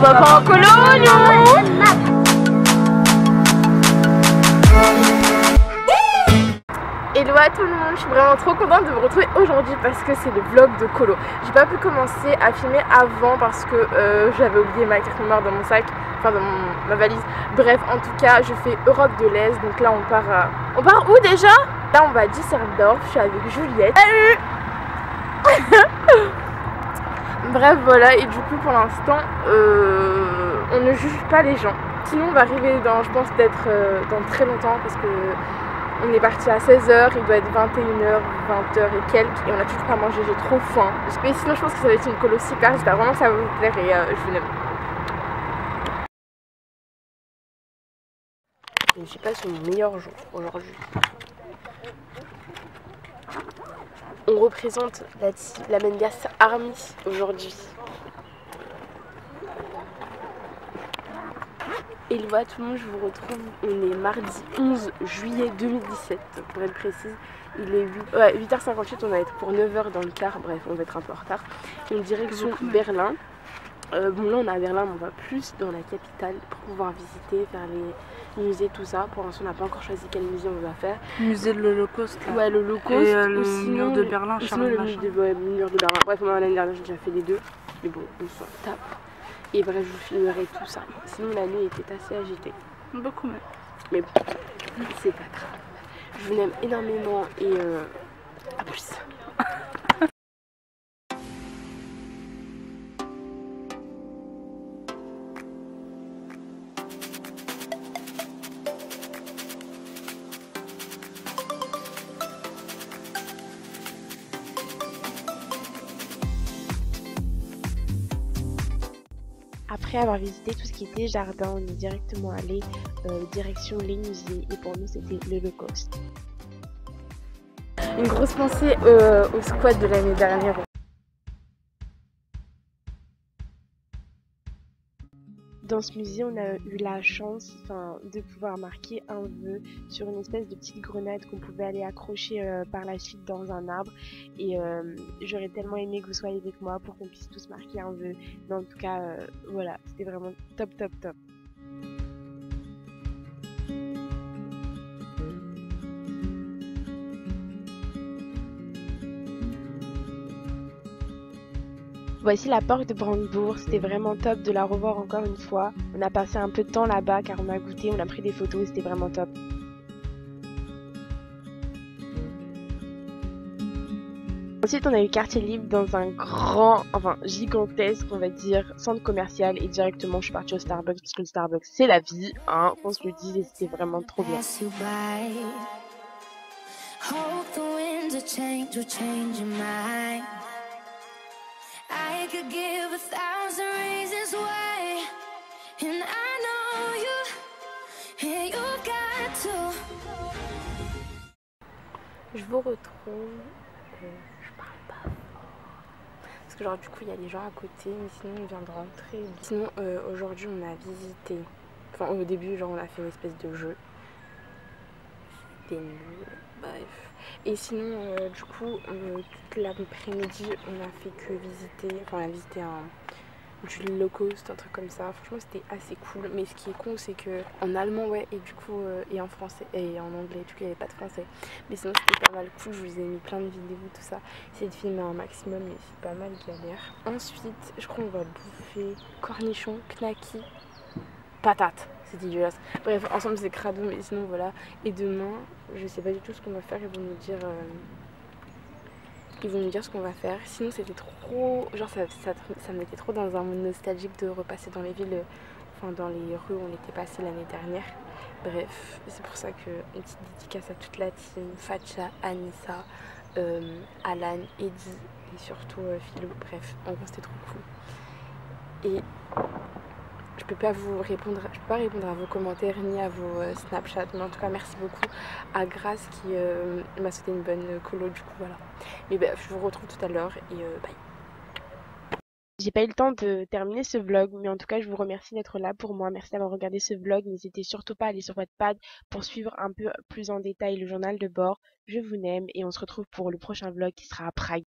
On va pas en colo, Hello à tout le monde, je suis vraiment trop contente de vous retrouver aujourd'hui parce que c'est le vlog de colo. J'ai pas pu commencer à filmer avant parce que euh, j'avais oublié ma carte mémoire dans mon sac, enfin dans ma valise. Bref, en tout cas, je fais Europe de l'Est, donc là on part. On part où déjà? Là on va à Düsseldorf, je suis avec Juliette. Salut Bref, voilà, et du coup pour l'instant, euh, on ne juge pas les gens. Sinon on va arriver dans, je pense, peut-être euh, dans très longtemps parce que on est parti à 16h, il doit être 21h, 20h et quelques et on a toujours pas mangé, j'ai trop faim. Sinon je pense que ça va être une colo super, j'espère vraiment que ça va vous plaire et euh, je vous aime. Je ne suis pas sur mon meilleur jour aujourd'hui. On représente la, la Mengas Army aujourd'hui. Hello à tout le monde, je vous retrouve. On est mardi 11 juillet 2017, pour être précise. Il est 8, ouais, 8h58, on va être pour 9h dans le car, bref, on va être un peu en retard. Une direction Berlin. Euh, bon, là, on est à Berlin, mais on va plus dans la capitale pour pouvoir visiter, faire les musées, tout ça. Pour l'instant, on n'a pas encore choisi quel musée on va faire. Musée de l'Holocauste. Ouais, l'Holocauste. Et euh, le sinon, mur de Berlin, ou Charles sinon, le mur de, ouais, le mur de Berlin. Bref, moi, l'année dernière, j'ai déjà fait les deux. Mais bon, on s'en tape. Et bref, je vous filmerai tout ça. Sinon, la nuit était assez agitée. Beaucoup même. Mais bon, c'est pas grave. Je vous aime énormément et euh, à plus. Après avoir visité tout ce qui était jardin, on est directement allé euh, direction les musées et pour nous c'était l'Holocauste. Une grosse pensée euh, au squat de l'année dernière. Dans ce musée, on a eu la chance de pouvoir marquer un vœu sur une espèce de petite grenade qu'on pouvait aller accrocher euh, par la suite dans un arbre. Et euh, j'aurais tellement aimé que vous soyez avec moi pour qu'on puisse tous marquer un vœu. Mais en tout cas, euh, voilà, c'était vraiment top, top, top. Voici la porte de Brandebourg, c'était vraiment top de la revoir encore une fois. On a passé un peu de temps là-bas car on a goûté, on a pris des photos, c'était vraiment top. Ensuite, on a eu quartier libre dans un grand, enfin gigantesque, on va dire, centre commercial et directement je suis partie au Starbucks parce que le Starbucks c'est la vie, hein, on se le dit et c'était vraiment trop bien. Je vous retrouve. euh, je parle pas. Parce que genre du coup il y a des gens à côté, mais sinon on vient de rentrer. Sinon euh, aujourd'hui on a visité. Enfin au début genre on a fait une espèce de jeu. Bref. Et sinon euh, du coup euh, toute l'après-midi on a fait que visiter. Enfin on a visité un du low cost, un truc comme ça. Franchement, c'était assez cool. Mais ce qui est con, c'est que en allemand, ouais, et du coup, euh, et en français, et en anglais, du coup, il n'y avait pas de français. Mais sinon, c'était pas mal cool. Je vous ai mis plein de vidéos, tout ça. Essayez de filmer un maximum, mais c'est pas mal galère. Ensuite, je crois qu'on va bouffer cornichons, knacky, patates. C'est dégueulasse. Bref, ensemble, c'est crado, mais sinon, voilà. Et demain, je sais pas du tout ce qu'on va faire. Ils vont nous dire. euh, ils vont nous dire ce qu'on va faire. Sinon, c'était trop. Genre, ça, ça, ça me mettait trop dans un monde nostalgique de repasser dans les villes, euh, enfin, dans les rues où on était passé l'année dernière. Bref, c'est pour ça que une petite dédicace à toute la team Facha, Anissa, euh, Alan, Eddie et surtout Philo. Bref, en gros, c'était trop cool. Et je peux pas vous répondre, je peux pas répondre à vos commentaires ni à vos euh, Snapchat, mais en tout cas merci beaucoup à Grace qui euh, m'a souhaité une bonne colo du coup voilà. Mais bref, je vous retrouve tout à l'heure et euh, bye. J'ai pas eu le temps de terminer ce vlog, mais en tout cas, je vous remercie d'être là pour moi. Merci d'avoir regardé ce vlog. N'hésitez surtout pas à aller sur votre pad pour suivre un peu plus en détail le journal de bord. Je vous aime et on se retrouve pour le prochain vlog qui sera à Prague.